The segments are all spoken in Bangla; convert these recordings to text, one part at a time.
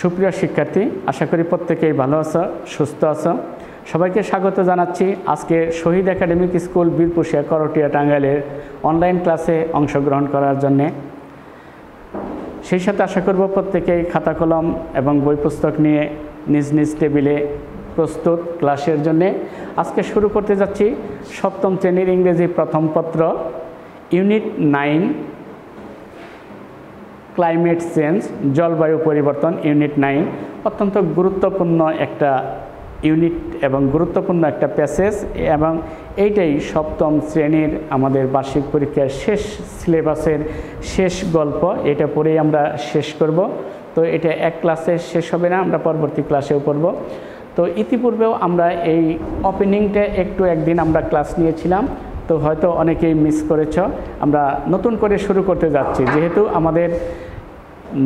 সুপ্রিয় শিক্ষার্থী, আশা করি প্রত্যেকেই ভালো আছো, সুস্থ আছো। সবাইকে স্বাগত জানাচ্ছি আজকে শহীদ একাডেমিক স্কুল বীরপুষিয়া করটিয়া টাঙ্গাইলের অনলাইন ক্লাসে অংশগ্রহণ করার জন্যে। সেই সাথে আশা করব প্রত্যেকেই খাতা কলম এবং বই পুস্তক নিয়ে নিজ নিজ টেবিলে প্রস্তুত ক্লাসের জন্যে। আজকে শুরু করতে যাচ্ছি সপ্তম শ্রেণির ইংরেজি প্রথম পত্র, ইউনিট নাইন ক্লাইমেট চেঞ্জ জলবায়ু পরিবর্তন ইউনিট নাইন অত্যন্ত গুরুত্বপূর্ণ একটা ইউনিট এবং গুরুত্বপূর্ণ একটা প্যাসেজ এবং এইটাই সপ্তম শ্রেণির আমাদের বার্ষিক পরীক্ষার শেষ সিলেবাসের শেষ গল্প। এটা পড়েই আমরা শেষ করব। তো এটা এক ক্লাসে শেষ হবে না, আমরা পরবর্তী ক্লাসেও পড়ব। তো ইতিপূর্বেও আমরা এই ওপেনিংটা একটু একদিন আমরা ক্লাস নিয়েছিলাম। তো হয়তো অনেকেই মিস করেছ। আমরা নতুন করে শুরু করতে যাচ্ছি। যেহেতু আমাদের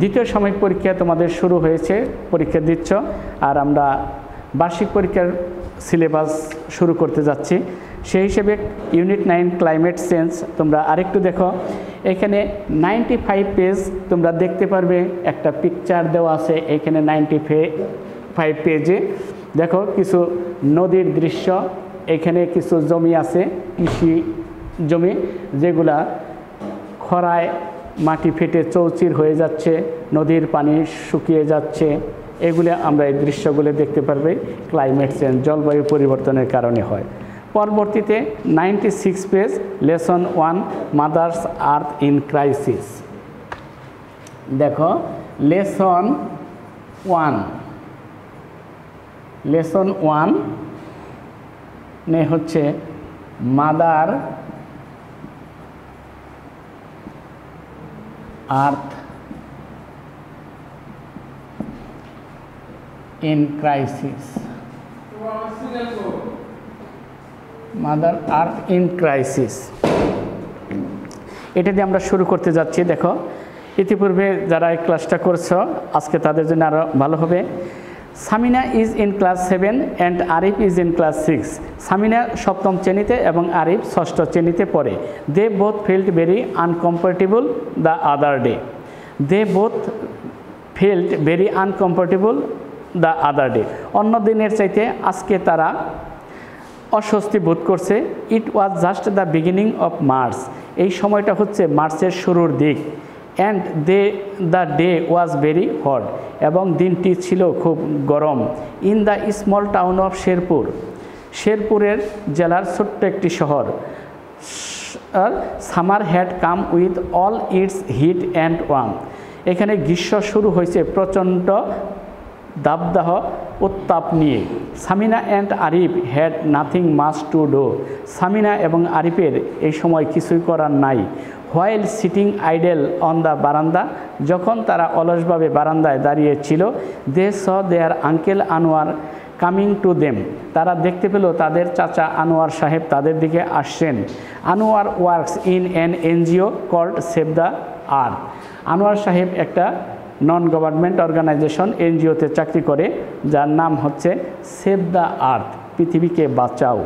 দ্বিতীয় সাময়িক পরীক্ষা তোমাদের শুরু হয়েছে, পরীক্ষা দিচ্ছ, আর আমরা বার্ষিক পরীক্ষার সিলেবাস শুরু করতে যাচ্ছি। সেই হিসেবে ইউনিট নাইন ক্লাইমেট চেঞ্জ তোমরা আরেকটু দেখো। এখানে নাইনটি ফাইভ পেজ তোমরা দেখতে পারবে, একটা পিকচার দেওয়া আছে এখানে নাইনটি ফাইভ পেজে দেখো কিছু নদীর দৃশ্য। এখানে কিছু জমি আছে, কৃষি জমি, যেগুলা খরায় মাটি ফেটে চৌচির হয়ে যাচ্ছে, নদীর পানি শুকিয়ে যাচ্ছে। এগুলো আমরা এই দৃশ্যগুলো দেখতে পারবে ক্লাইমেট চেঞ্জ জলবায়ু পরিবর্তনের কারণে হয়। পরবর্তীতে ninety six page lesson one mother's earth in crisis দেখো লেসন ওয়ান লেসন ওয়ান নে হচ্ছে mother earth in crisis. Mother earth in crisis. এটা দিয়ে আমরা শুরু করতে যাচ্ছি, দেখো। ইতিপূর্বে যারা এই ক্লাসটা করছ, আজকে তাদের জন্য আরও ভালো হবে। Samina is in class seven and Arif is in class six Samina সপ্তম শ্রেণীতে এবং আরিফ ষষ্ঠ শ্রেণীতে পড়ে। They both felt very uncomfortable the other day they both felt very uncomfortable the other day অন্য দিনের চাইতে আজকে তারা অস্বস্তি বোধ করছে। It was just the beginning of March এই সময়টা হচ্ছে মার্চের শুরুর দিক। And they the day was very hot এবং দিনটি ছিল খুব গরম। In the small town of Sherpur শেরপুরের জেলার ছোট্ট একটি শহর summer had come with all its heat and warm এখানে গ্রীষ্ম শুরু হয়েছে প্রচণ্ড দাবদাহ উত্তাপ নিয়ে। Samina and Arif had nothing much to do Samina এবং আরিফের এই সময় কিছুই করার নাই। While sitting idle on the বারান্দা যখন তারা অলসভাবে বারান্দায় দাঁড়িয়েছিল they saw their uncle Anwar coming to them তারা দেখতে পেল তাদের চাচা আনোয়ার সাহেব তাদের দিকে আসছেন। Anwar works in an NGO called save the earth Anwar সাহেব একটা নন গভর্নমেন্ট অর্গানাইজেশন এনজিওতে চাকরি করে, যার নাম হচ্ছে সেভ দ্য আর্থ পৃথিবীকে বাঁচাও।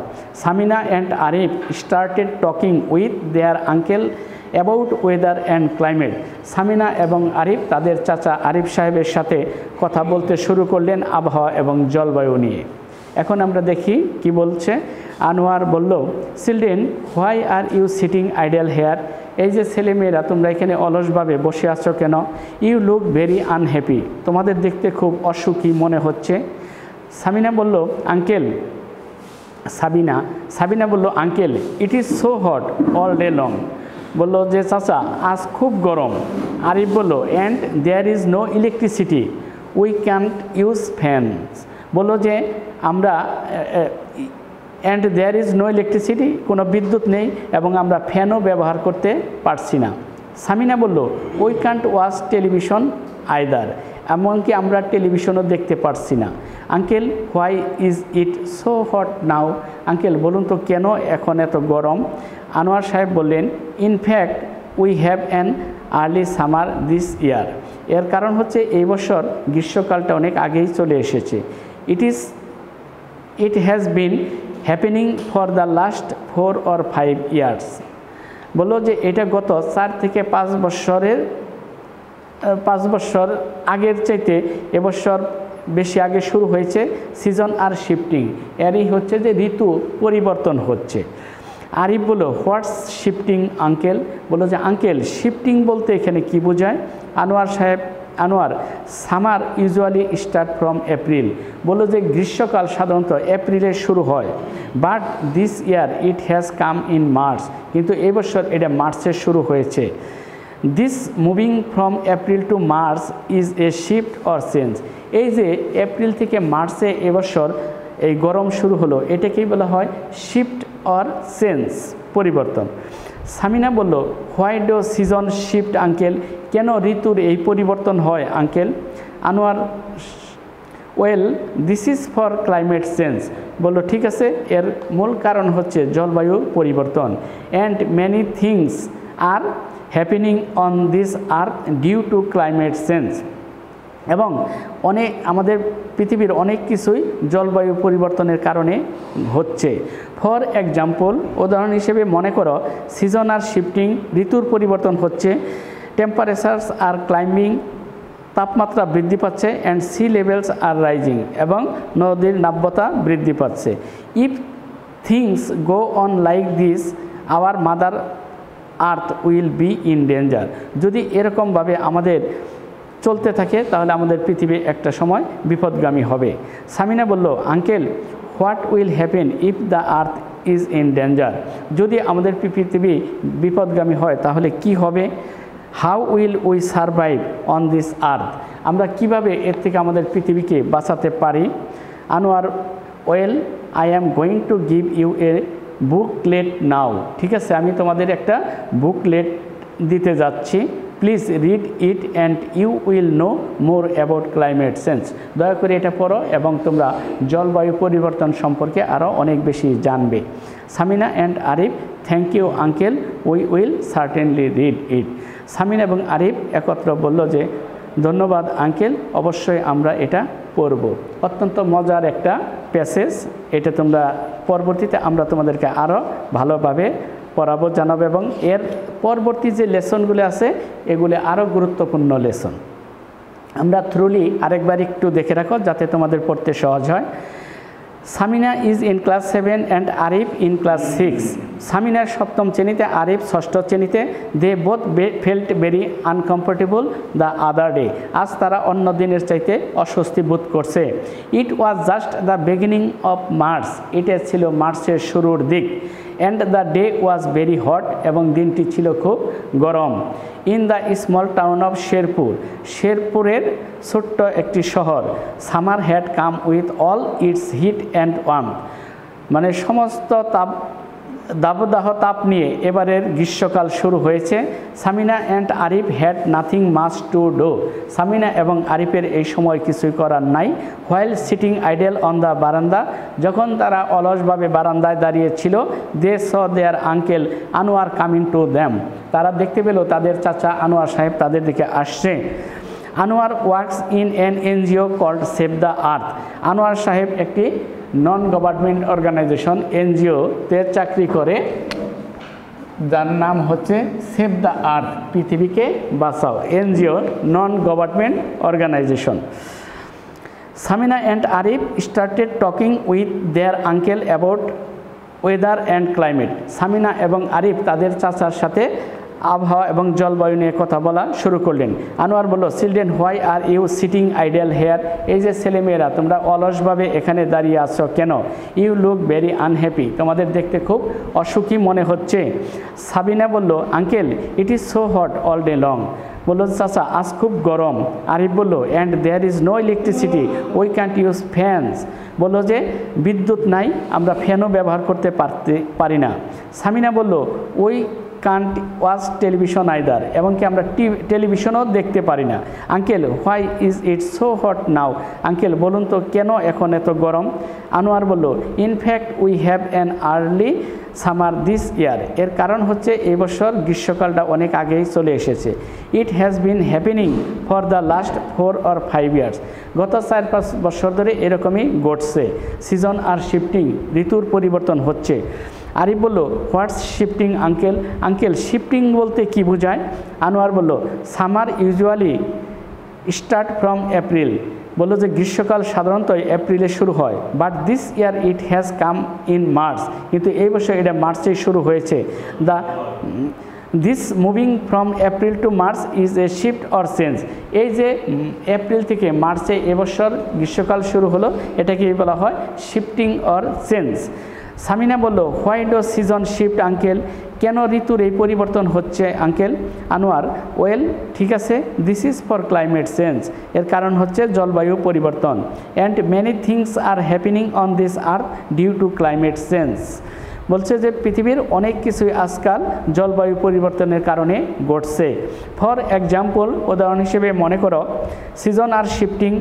Samina and Arif started talking with their uncle about weather and climate. Samina এবং আরিফ তাদের চাচা আরিফ সাহেবের সাথে কথা বলতে শুরু করলেন আবহাওয়া এবং জলবায়ু নিয়ে। এখন আমরা দেখি কি বলছে। আনোয়ার বলল, children, why are you sitting ideal here? এই যে ছেলেমেয়েরা, তোমরা এখানে অলসভাবে বসে আছো কেন? You look very unhappy. তোমাদের দেখতে খুব অসুখী মনে হচ্ছে। সামিনা বলল, আঙ্কেল। সাবিনা সাবিনা বলল, uncle it is so hot all day long বলল যে, চাচা, আজ খুব গরম। আরিফ বলল and there is no electricity we can't use fans বলল যে, আমরা and there is no electricity কোনো বিদ্যুৎ নেই এবং আমরা ফ্যানও ব্যবহার করতে পারছি না। সামিনা বলল we can't watch television either এমনকি আমরা টেলিভিশনও দেখতে পারছি না। Uncle why is it so hot now uncle, বলুন তো কেন এখন এত গরম? আনোয়ার সাহেব বললেন in fact we have an early summer this year এর কারণ হচ্ছে এই বছর গ্রীষ্মকালটা অনেক আগেই চলে এসেছে। It is it has been happening for the last four or five years বলল যে এটা গত চার থেকে পাঁচ বছরের পাঁচ বছর আগের চাইতে এবছর বেশি আগে শুরু হয়েছে সিজন আর শিফটিং এরই হচ্ছে যে ঋতু পরিবর্তন হচ্ছে। আরিফ বলো হোয়াটস শিফটিং আঙ্কেল বলো যে আঙ্কেল শিফটিং বলতে এখানে কি বোঝায়? আনোয়ার সাহেব, Anwar summer usually start from April বলো যে, গ্রীষ্মকাল সাধারণত এপ্রিলে শুরু হয় but this year it has come in March কিন্তু এবছর এটা মার্চে শুরু হয়েছে। This moving from April to March is a shift or change এই যে এপ্রিল থেকে মার্চে এবছর এই গরম শুরু হলো, এটাকেই বলা হয় শিফট অর চেঞ্জ পরিবর্তন। সামিনা বলল, why do season shift, uncle? কেন ঋতুর এই পরিবর্তন হয়, uncle? Anwar well this is for climate change বলল, ঠিক আছে, এর মূল কারণ হচ্ছে জলবায়ু পরিবর্তন। And many things are happening on this earth due to climate change এবং অনেক আমাদের পৃথিবীর অনেক কিছুই জলবায়ু পরিবর্তনের কারণে হচ্ছে। ফর এক্সাম্পল উদাহরণ হিসেবে মনে করো সিজন আর শিফটিং ঋতুর পরিবর্তন হচ্ছে টেম্পারেচারস আর ক্লাইম্বিং তাপমাত্রা বৃদ্ধি পাচ্ছে and sea levels are rising এবং নদীর নাব্যতা বৃদ্ধি পাচ্ছে। If things go on like this our mother earth will be in danger যদি এরকমভাবে আমাদের চলতে থাকে, তাহলে আমাদের পৃথিবী একটা সময় বিপদগামী হবে। সামিনা বলল, uncle what will happen if the earth is in danger যদি আমাদের পৃথিবী বিপদগামী হয়, তাহলে কি হবে? How will we survive on this earth আমরা কীভাবে এর থেকে আমাদের পৃথিবীকে বাঁচাতে পারি? Anwar well I am going to give you a booklet now ঠিক আছে? আমি তোমাদের একটা বুকলেট দিতে যাচ্ছি। Please read it and you will know more about climate change দয়া করে এটা পড়ো এবং তোমরা জলবায়ু পরিবর্তন সম্পর্কে আরও অনেক বেশি জানবে। Samina and Arif thank you uncle we will certainly read it Samina এবং আরিফ একত্র বলল যে, ধন্যবাদ আঙ্কেল অবশ্যই আমরা এটা পড়ব। অত্যন্ত মজার একটা প্যাসেজ এটা তোমরা পরবর্তীতে আমরা তোমাদেরকে আরও ভালোভাবে পড়াবো, জানাব এবং এর পরবর্তী যে লেসনগুলো আছে, এগুলি আরও গুরুত্বপূর্ণ লেসন। আমরা থ্রুলি আরেকবার একটু দেখে রাখো যাতে তোমাদের পড়তে সহজ হয়। Samina is in class seven and Arif in class six সামিনার সপ্তম শ্রেণীতে আরিফ ষষ্ঠ শ্রেণীতে they both felt very uncomfortable the other day আজ তারা অন্য দিনের চাইতে অস্বস্তি বোধ করছে। It was just the beginning of March এটা ছিল মার্চের শুরুর দিক। And the day was very hot এবং দিনটি ছিল খুব গরম। In the small town of Sherpur শেরপুরের ছোট্ট একটি শহর। Summer had come with all its heat and warm মানে সমস্ত তাপ দাবদাহ তাপ নিয়ে এবারের গ্রীষ্মকাল শুরু হয়েছে। Samina and Arif had nothing much to do Samina এবং আরিফের এই সময় কিছুই করার নাই। While sitting idle on the বারান্দা, যখন তারা অলসভাবে বারান্দায় দাঁড়িয়েছিল they saw their uncle Anwar coming to them তারা দেখতে পেল তাদের চাচা আনোয়ার সাহেব তাদের দিকে আসছে। Anwar works in an NGO called save the earth. Anwar সাহেব একটি নন গভর্নমেন্ট অর্গানাইজেশন এনজিওতে চাকরি করে। যার নাম হচ্ছে সেভ দ্য আর্থ, পৃথিবীকে বাঁচাও। NGO non government organization Samina and Arif started talking with their uncle about weather and climate. Samina এবং আরিফ তাদের চাচার সাথে আবহাওয়া এবং জলবায়ু নিয়ে কথা বলা শুরু করলেন। আনোয়ার বলল children why are you sitting ideal here এই যে ছেলেমেয়েরা, তোমরা অলসভাবে এখানে দাঁড়িয়ে আছো কেন? ইউ লুক ভেরি আনহ্যাপি তোমাদের দেখতে খুব অসুখী মনে হচ্ছে। সাবিনা বলল uncle it is so hot all day long বলল, চাচা, আজ খুব গরম। আরিফ বলল and there is no electricity we can't use fans বলল যে, বিদ্যুৎ নাই, আমরা ফ্যানও ব্যবহার করতে পারতে, পারি না। সামিনা বলল, ওই কান্ট ওয়াচ টেলিভিশন আইদার, এবং কি আমরা টেলিভিশনও দেখতে পারি না। Uncle, why is it so hot now? Uncle, বলুন তো, কেন এখন এত গরম? আনোয়ার বলল in fact we have an early summer this year. এর কারণ হচ্ছে এবছর গ্রীষ্মকালটা অনেক আগেই চলে এসেছে। It has been happening for the last four or five years. গত চার পাঁচ বছর ধরে এরকমই ঘটছে। সিজন আর শিফটিং, ঋতুর পরিবর্তন হচ্ছে। আরিফ বলল what's shifting uncle uncle shifting বলতে কি বোঝায়? আনোয়ার বলল summer usually start from April বলল যে, গ্রীষ্মকাল সাধারণত এপ্রিলে শুরু হয় but this year it has come in March কিন্তু এই বছর এটা মার্চেই শুরু হয়েছে। The this moving from April to March is a shift or change এই যে এপ্রিল থেকে মার্চে এবছর গ্রীষ্মকাল শুরু হলো এটাকে বলা হয় শিফটিং অর চেঞ্জ সামিনা বলল why do season shift uncle কেন ঋতুর এই পরিবর্তন হচ্ছে আঙ্কেল আনোয়ার ওয়েল ঠিক আছে this is for climate change এর কারণ হচ্ছে জলবায়ু পরিবর্তন। And many things are happening on this earth due to climate change বলছে যে, পৃথিবীর অনেক কিছুই আজকাল জলবায়ু পরিবর্তনের কারণে ঘটছে। ফর এক্সাম্পল উদাহরণ হিসেবে মনে করো সিজন আর শিফটিং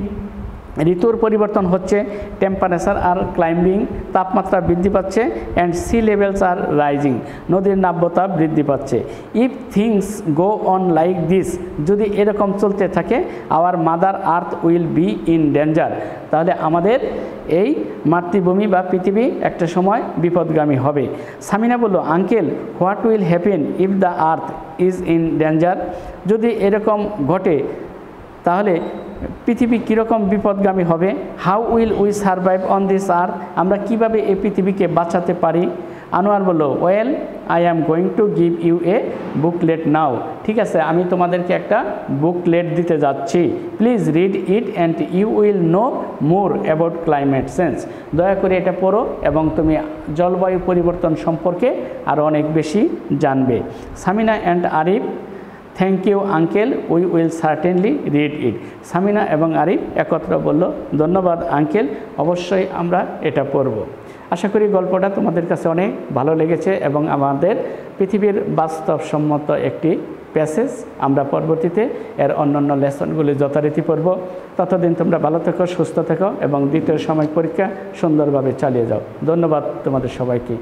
ঋতুর পরিবর্তন হচ্ছে টেম্পারেচার আর ক্লাইম্বিং তাপমাত্রা বৃদ্ধি পাচ্ছে and sea levels are rising নদীর নাব্যতা বৃদ্ধি পাচ্ছে। If things go on like this যদি এরকম চলতে থাকে our mother earth will be in danger তাহলে আমাদের এই মাতৃভূমি বা পৃথিবী একটা সময় বিপদগামী হবে। সামিনা বলল uncle what will happen if the earth is in danger যদি এরকম ঘটে তাহলে পৃথিবী কীরকম বিপদগামী হবে? How will we survive on this earth আমরা কীভাবে এই পৃথিবীকে বাঁচাতে পারি? আনোয়ার বলল well I am going to give you a booklet now ঠিক আছে, আমি তোমাদেরকে একটা বুকলেট দিতে যাচ্ছি। Please read it and you will know more about climate change দয়া করে এটা পড়ো এবং তুমি জলবায়ু পরিবর্তন সম্পর্কে আরও অনেক বেশি জানবে। Samina and Arif thank you uncle, we will certainly read it. Samina এবং আরিফ একত্র বলল, ধন্যবাদ আঙ্কেল, অবশ্যই আমরা এটা পড়ব। আশা করি গল্পটা তোমাদের কাছে অনেক ভালো লেগেছে এবং আমাদের পৃথিবীর বাস্তবসম্মত একটি প্যাসেজ আমরা পরবর্তীতে এর অন্যান্য লেসনগুলি যথারীতি পড়ব। ততদিন তোমরা ভালো থেকো, সুস্থ থেকো এবং দ্বিতীয় সময় পরীক্ষা সুন্দরভাবে চালিয়ে যাও। ধন্যবাদ তোমাদের সবাইকে।